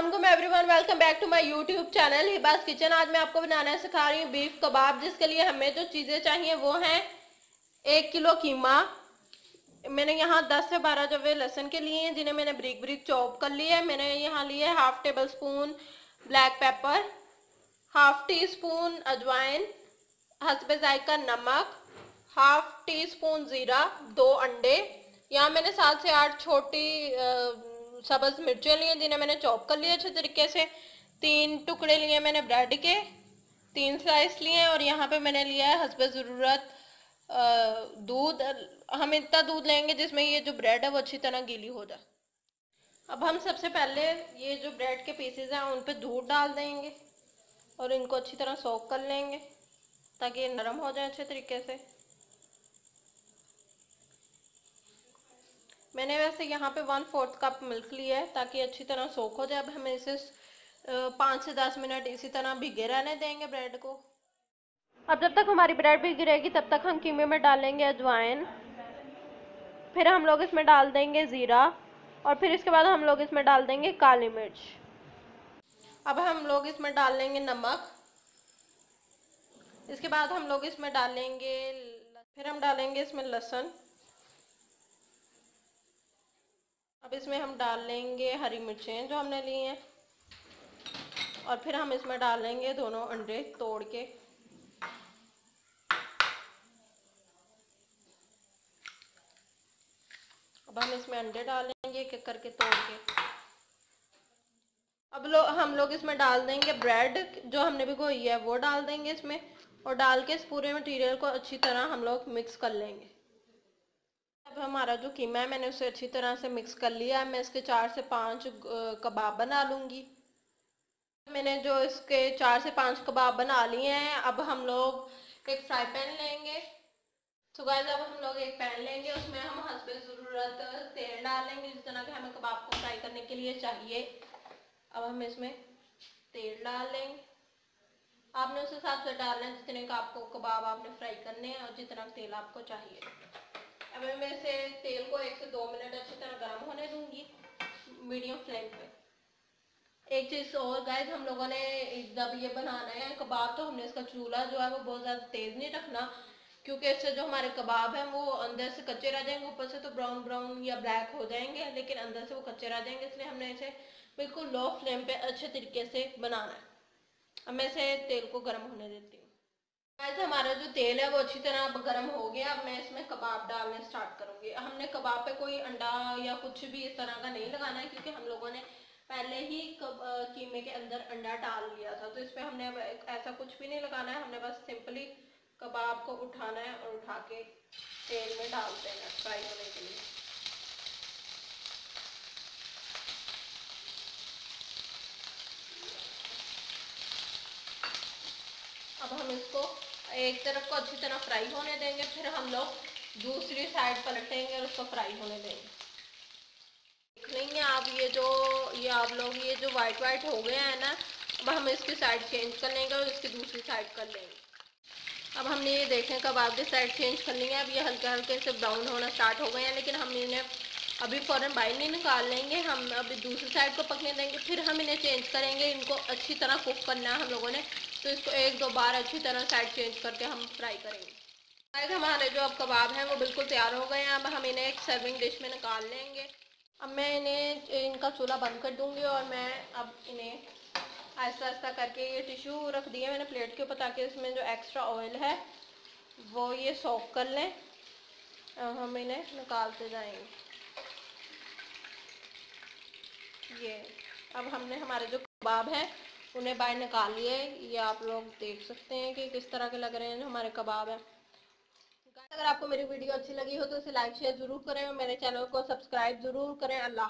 Aslam everyone welcome back to my YouTube channel Hiba's kitchen आज मैं आपको बनाना सिखा रही हूँ बीफ कबाब जिसके लिए हमें जो चीज़ें चाहिए वो हैं एक किलो कीमा। मैंने यहाँ 10 से 12 जवे लहसन के लिए हैं, जिन्हें मैंने ब्रिक ब्रिक चॉप कर लिया है। मैंने यहाँ लिए half tablespoon black pepper half spoon अजवाइन हसब जायका नमक हाफ़ टी स्पून ज़ीरा, दो अंडे। यहाँ मैंने सात से आठ छोटी सब्ज़ मिर्चें लिए जिन्हें मैंने चॉप कर लिया अच्छे तरीके से। तीन टुकड़े लिए मैंने ब्रेड के, तीन स्लाइस लिए और यहाँ पे मैंने लिया है हसब ज़रूरत दूध। हम इतना दूध लेंगे जिसमें ये जो ब्रेड है वो अच्छी तरह गीली हो जाए। अब हम सबसे पहले ये जो ब्रेड के पीसेज हैं उन पर दूध डाल देंगे और इनको अच्छी तरह सोख कर लेंगे ताकि ये नरम हो जाए अच्छे तरीके से। मैंने वैसे यहाँ पे वन फोर्थ कप मिल्क लिया है ताकि अच्छी तरह सोख हो जाए। अब हमें इसे पाँच से दस मिनट इसी तरह भिगे रहने देंगे ब्रेड को। अब जब तक हमारी ब्रेड भिगी रहेगी तब तक हम कीमे में डालेंगे अजवाइन। फिर हम लोग इसमें डाल देंगे ज़ीरा और फिर इसके बाद हम लोग इसमें डाल देंगे काली मिर्च। अब हम लोग इसमें डाल लेंगे नमक। इसके बाद हम लोग इसमें डालेंगे फिर हम डालेंगे इसमें लहसुन। अब इसमें हम डाल लेंगे हरी मिर्चें जो हमने ली हैं। और फिर हम इसमें डालेंगे दोनों अंडे तोड़ के। अब हम इसमें अंडे डालेंगे एक एक करके तोड़ के। अब लो, हम लोग इसमें डाल देंगे ब्रेड, जो हमने भिगोई है वो डाल देंगे इसमें। और डाल के इस पूरे मटेरियल को अच्छी तरह हम लोग मिक्स कर लेंगे। अब हमारा जो कीमा है, मैंने उसे अच्छी तरह से मिक्स कर लिया है। मैं इसके चार से पाँच कबाब बना लूँगी। मैंने जो इसके चार से पाँच कबाब बना लिए हैं, अब हम लोग एक फ्राई पैन लेंगे। तो गाइस अब हम लोग एक पैन लेंगे। उसमें हम हंसबे ज़रूरत तेल डालेंगे, जिस तरह के हमें कबाब को फ्राई करने के लिए चाहिए। अब हम इसमें तेल डाल। लेंगे आपने उस हिसाब से डालना है, जितने का आपको कबाब आपने फ्राई करने हैं और जितना तेल आपको चाहिए। अब मैं इसे तेल को एक से दो मिनट अच्छी तरह गर्म होने दूँगी मीडियम फ्लेम पे। एक चीज़ और गाइस हम लोगों ने जब ये बनाना है, कबाब तो हमने इसका चूल्हा जो है वो बहुत ज़्यादा तेज़ नहीं रखना, क्योंकि इससे जो हमारे कबाब हैं वो अंदर से कच्चे रह जाएँगे, ऊपर से तो ब्राउन ब्राउन या ब्लैक हो जाएँगे, लेकिन अंदर से वो कच्चे रह जाएँगे, इसलिए हमने इसे बिल्कुल लो फ्लेम पे अच्छे तरीके से बनाना है। अब मैं इसे तेल को गर्म होने देती हूँ। ऐसे हमारा जो तेल है वो अच्छी तरह अब गर्म हो गया। अब मैं इसमें कबाब डालने स्टार्ट करूँगी। हमने कबाब पे कोई अंडा या कुछ भी इस तरह का नहीं लगाना है, क्योंकि हम लोगों ने पहले ही कीमे के अंदर अंडा डाल लिया था। तो इस पर हमने ऐसा कुछ भी नहीं लगाना है। हमने बस सिंपली कबाब को उठाना है और उठा के तेल में डाल देना फ्राई होने के लिए। अब हम इसको एक तरफ़ को अच्छी तरह फ्राई होने देंगे, फिर हम लोग दूसरी साइड पलटेंगे और उसको फ्राई होने देंगे। देख लेंगे आप ये जो, ये आप लोग ये जो वाइट वाइट हो गया है ना, अब हम इसकी साइड चेंज कर लेंगे और इसकी दूसरी साइड कर लेंगे। अब हमने ये देखें कब आपकी साइड चेंज कर लेंगे। अब ये हल्के हल्के से ब्राउन होना स्टार्ट हो गए हैं, लेकिन हम इन्हें अभी फ़ौरन बाहर नहीं निकाल लेंगे। हम अभी दूसरी साइड को पकने देंगे, फिर हम इन्हें चेंज करेंगे। इनको अच्छी तरह कुक करना है हम लोगों ने। तो इसको एक दो बार अच्छी तरह साइड चेंज करके हम फ्राई करेंगे। शायद हमारे जो अब कबाब हैं, वो बिल्कुल तैयार हो गए हैं। अब हम इन्हें एक सर्विंग डिश में निकाल लेंगे। अब मैं इन्हें, इनका चूल्हा बंद कर दूँगी और मैं अब इन्हें आहिस्ता आहिस्ता करके ये टिश्यू रख दिए मैंने प्लेट के ऊपर ताकि इसमें जो एक्स्ट्रा ऑयल है, वो ये सॉक कर लें। हम इन्हें निकालते जाएँगे। ये, अब हमने हमारे जो कबाब हैं उन्हें बाहर निकाल लिए, ये आप लोग देख सकते हैं कि किस तरह के लग रहे हैं हमारे कबाब हैं। अगर आपको मेरी वीडियो अच्छी लगी हो तो इसे लाइक शेयर ज़रूर करें और मेरे चैनल को सब्सक्राइब ज़रूर करें। अल्लाह